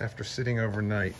after sitting overnight.